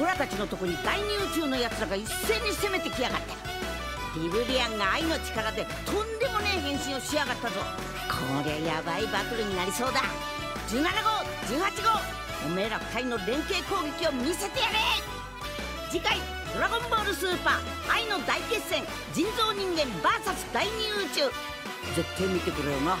オラたちのとこに大二宇宙のつらが一斉に攻めてきやがった。リブリアンが愛の力でとんでもねえ変身をしやがったぞ。こりゃヤバいバトルになりそうだ。17号18号おめえら2人の連携攻撃を見せてやれ。次回「ドラゴンボールスーパー愛の大決戦人造人間 VS 第二宇宙」絶対見てくれよな。